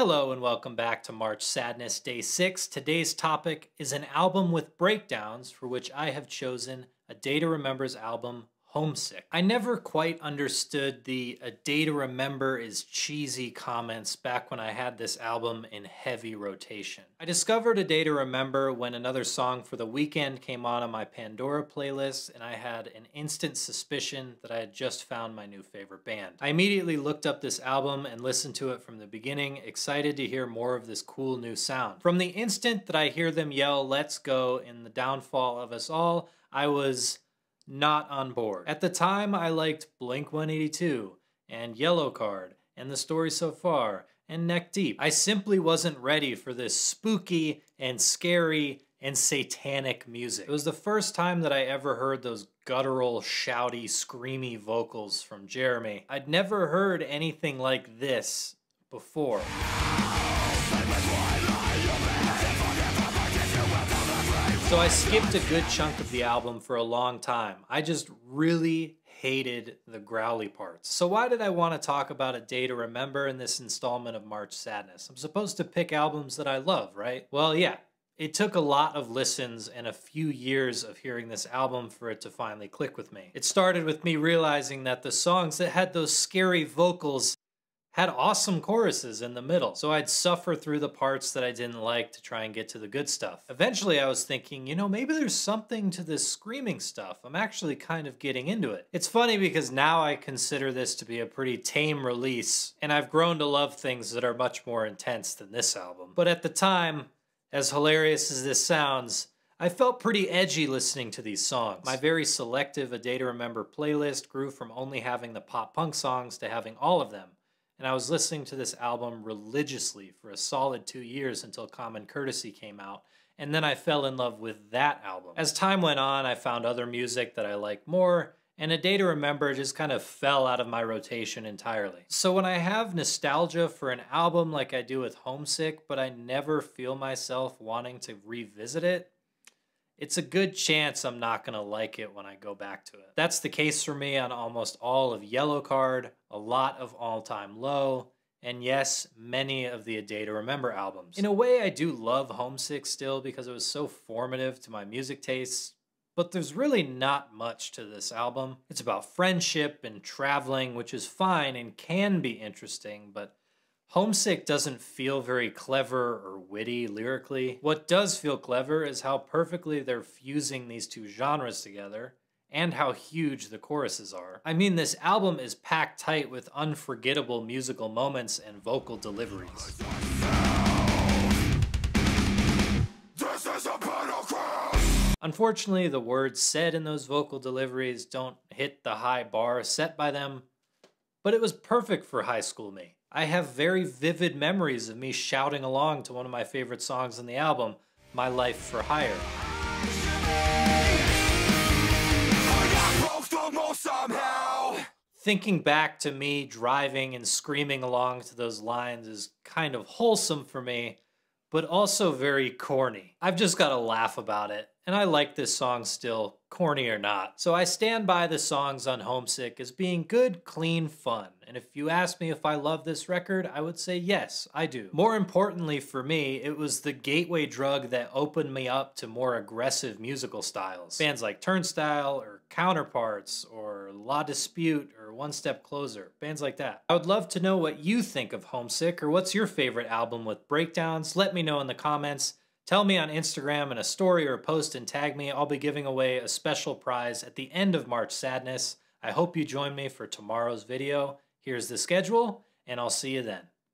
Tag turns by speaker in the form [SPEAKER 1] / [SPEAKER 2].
[SPEAKER 1] Hello and welcome back to March Sadness Day 6. Today's topic is an album with breakdowns for which I have chosen a Day to Remember's album homesick. I never quite understood the a day to remember is cheesy comments back when I had this album in heavy rotation. I discovered a day to remember when another song for the weekend came on on my Pandora playlist and I had an instant suspicion that I had just found my new favorite band. I immediately looked up this album and listened to it from the beginning, excited to hear more of this cool new sound. From the instant that I hear them yell, let's go in the downfall of us all, I was not on board. At the time, I liked Blink 182 and Yellowcard and The Story So Far and Neck Deep. I simply wasn't ready for this spooky and scary and satanic music. It was the first time that I ever heard those guttural, shouty, screamy vocals from Jeremy. I'd never heard anything like this before. So I skipped a good chunk of the album for a long time. I just really hated the growly parts. So why did I want to talk about a day to remember in this installment of March Sadness? I'm supposed to pick albums that I love, right? Well, yeah. It took a lot of listens and a few years of hearing this album for it to finally click with me. It started with me realizing that the songs that had those scary vocals had awesome choruses in the middle, so I'd suffer through the parts that I didn't like to try and get to the good stuff. Eventually, I was thinking, you know, maybe there's something to this screaming stuff. I'm actually kind of getting into it. It's funny because now I consider this to be a pretty tame release, and I've grown to love things that are much more intense than this album. But at the time, as hilarious as this sounds, I felt pretty edgy listening to these songs. My very selective A Day to Remember playlist grew from only having the pop punk songs to having all of them and I was listening to this album religiously for a solid two years until Common Courtesy came out, and then I fell in love with that album. As time went on, I found other music that I liked more, and A Day to Remember just kind of fell out of my rotation entirely. So when I have nostalgia for an album like I do with Homesick, but I never feel myself wanting to revisit it, it's a good chance I'm not going to like it when I go back to it. That's the case for me on almost all of Yellowcard, a lot of All Time Low, and yes, many of the A Day to Remember albums. In a way, I do love Homesick still because it was so formative to my music tastes, but there's really not much to this album. It's about friendship and traveling, which is fine and can be interesting, but Homesick doesn't feel very clever or witty lyrically. What does feel clever is how perfectly they're fusing these two genres together and how huge the choruses are. I mean, this album is packed tight with unforgettable musical moments and vocal deliveries. Unfortunately, the words said in those vocal deliveries don't hit the high bar set by them, but it was perfect for high school me. I have very vivid memories of me shouting along to one of my favorite songs on the album, My Life for Hire. Thinking back to me driving and screaming along to those lines is kind of wholesome for me, but also very corny. I've just got to laugh about it, and I like this song still, corny or not. So I stand by the songs on Homesick as being good, clean fun. And if you ask me if I love this record, I would say yes, I do. More importantly for me, it was the gateway drug that opened me up to more aggressive musical styles. Bands like Turnstile or Counterparts or La Dispute or One Step Closer, bands like that. I would love to know what you think of Homesick or what's your favorite album with breakdowns. Let me know in the comments. Tell me on Instagram in a story or a post and tag me. I'll be giving away a special prize at the end of March Sadness. I hope you join me for tomorrow's video. Here's the schedule, and I'll see you then.